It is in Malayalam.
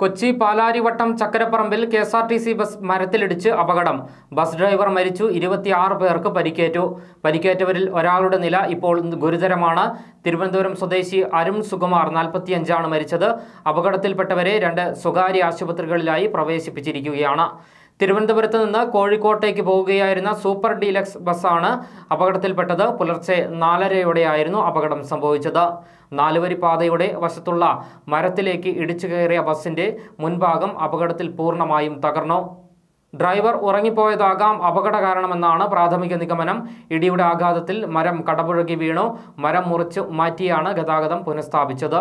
Kochi Palarivattom ചക്കരപ്പറമ്പിൽ K S R T C bus മരത്തിലിടിച്ച് അപകടം. ബസ് ഡ്രൈവർ മരിച്ചു ഇരുപത്തിയാറ് പേർക്ക് പരിക്കേറ്റു. പരിക്കേറ്റവരിൽ ഒരാളുടെ നില ഇപ്പോൾ ഗുരുതരമാണ്. തിരുവനന്തപുരം സ്വദേശി അരുൺ സുകുമാർ നാൽപ്പത്തിയഞ്ചാണ് മരിച്ചത്. അപകടത്തിൽപ്പെട്ടവരെ രണ്ട് സ്വകാര്യ ആശുപത്രികളിലായി പ്രവേശിപ്പിച്ചിരിക്കുകയാണ്. തിരുവനന്തപുരത്ത് നിന്ന് കോഴിക്കോട്ടേക്ക് പോവുകയായിരുന്ന സൂപ്പർ ഡീലക്സ് ബസ്സാണ് അപകടത്തിൽപ്പെട്ടത്. പുലർച്ചെ നാലരയോടെയായിരുന്നു അപകടം സംഭവിച്ചത്. നാലുവരി പാതയുടെ വശത്തുള്ള മരത്തിലേക്ക് ഇടിച്ചു കയറിയ ബസ്സിന്റെ മുൻഭാഗം അപകടത്തിൽ പൂർണമായും തകർന്നു. ഡ്രൈവർ ഉറങ്ങിപ്പോയതാകാം അപകട കാരണമെന്നാണ് പ്രാഥമിക നിഗമനം. ഇടിയുടെ ആഘാതത്തിൽ മരം കടപുഴകി വീണു. മരം മുറിച്ചു മാറ്റിയാണ് ഗതാഗതം പുനഃസ്ഥാപിച്ചത്.